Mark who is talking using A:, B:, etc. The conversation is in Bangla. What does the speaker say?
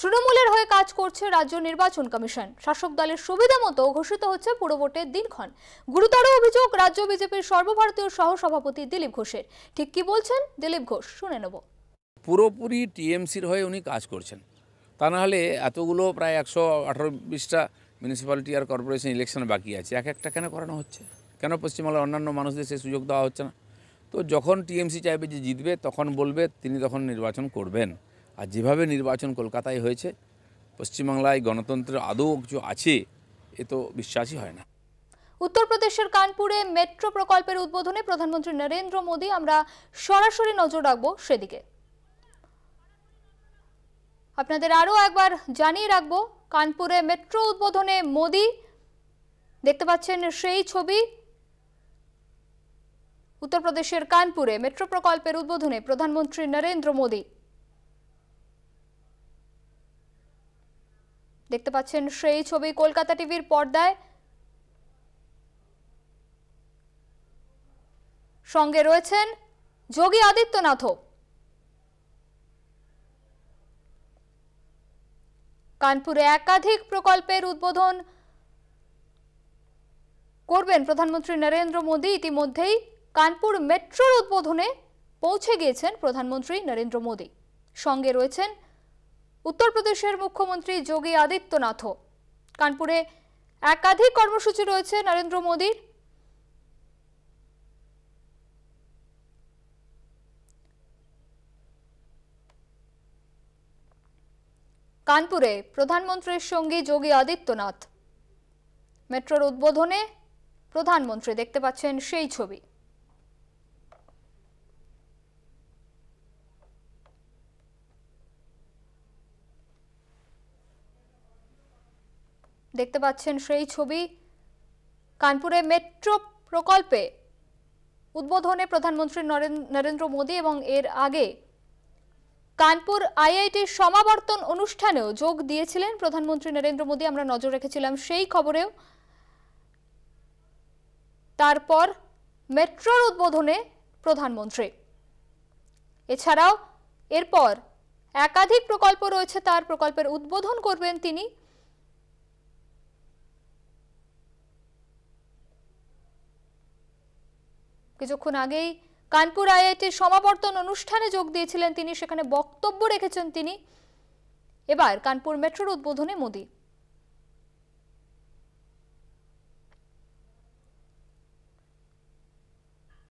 A: তৃণমূলের হয়ে কাজ করছে রাজ্য নির্বাচন কমিশন। শাসক দলের সুবিধা মতো ঘোষিত হচ্ছে পুরভোটের দিনক্ষণ। গুরুতর অভিযোগ রাজ্য বিজেপির সর্বভারতীয় সহসভাপতি দিলীপ ঘোষের। ঠিক কি বলছেন দিলীপ ঘোষ? শুনে নেব।
B: পুরোপুরি টিএমসির হয়ে উনি কাজ করছেন। তা নাহলে এতগুলো প্রায় একশো আঠারো বিশটা মিউনিসিপ্যালিটি আর কর্পোরেশন ইলেকশন বাকি আছে। এক একটা কেন করানো হচ্ছে? কেন পশ্চিমবাংলার অন্যান্য মানুষদের সেই সুযোগ দেওয়া হচ্ছে না? তো যখন টিএমসি চাইবে যে জিতবে, তখন বলবে, তিনি তখন নির্বাচন করবেন। আর যেভাবে নির্বাচন কলকাতায় হয়েছে, পশ্চিমবাংলায় গণতন্ত্রের আদৌ কিছু আছে, এ তো বিশ্বাসই হয় না।
A: উত্তরপ্রদেশের কানপুরে মেট্রো প্রকল্পের উদ্বোধনে প্রধানমন্ত্রী নরেন্দ্র মোদী, আমরা সরাসরি নজর রাখব সেদিকে। আপনাদের আরও একবার জানিয়ে রাখব, কানপুরে মেট্রো উদ্বোধনে মোদী, দেখতে পাচ্ছেন সেই ছবি। উত্তরপ্রদেশের কানপুরে মেট্রো প্রকল্পের উদ্বোধনে প্রধানমন্ত্রী নরেন্দ্র মোদী। দেখতে পাচ্ছেন সেই ছবি কলকাতা টিভির পর্দায়। সঙ্গে রয়েছেন যোগী আদিত্যনাথও। কানপুরে একাধিক প্রকল্পের উদ্বোধন করবেন প্রধানমন্ত্রী নরেন্দ্র মোদী। ইতিমধ্যেই কানপুর মেট্রোর উদ্বোধনে পৌঁছে গিয়েছেন প্রধানমন্ত্রী নরেন্দ্র মোদী। সঙ্গে রয়েছেন উত্তরপ্রদেশের মুখ্যমন্ত্রী যোগী আদিত্যনাথও। কানপুরে একাধিক কর্মসূচি রয়েছে, নরেন্দ্র মোদীর কানপুরে প্রধানমন্ত্রীর সঙ্গে যোগী আদিত্যনাথ। মেট্রোর উদ্বোধনে প্রধানমন্ত্রী দেখতে পাচ্ছেন সেই ছবি। দেখতে পাচ্ছেন সেই ছবি। কানপুরে মেট্রো প্রকল্পে উদ্বোধনে প্রধানমন্ত্রী নরেন- নরেন্দ্র মোদী এবং এর আগে কানপুর আইআইটির সমাবর্তন অনুষ্ঠানেও যোগ দিয়েছিলেন প্রধানমন্ত্রী নরেন্দ্র মোদী। আমরা নজর রেখেছিলাম সেই খবরেও। তারপর মেট্রোর উদ্বোধনে প্রধানমন্ত্রী। এছাড়াও এরপর একাধিক প্রকল্প রয়েছে, তার প্রকল্পের উদ্বোধন করবেন তিনি। কিছুক্ষণ আগেই কানপুর আইআইটির সমাবর্তন অনুষ্ঠানে যোগ দিয়েছিলেন তিনি, সেখানে বক্তব্য রেখেছেন তিনি। এবার কানপুর মেট্রোর উদ্বোধনে মোদী।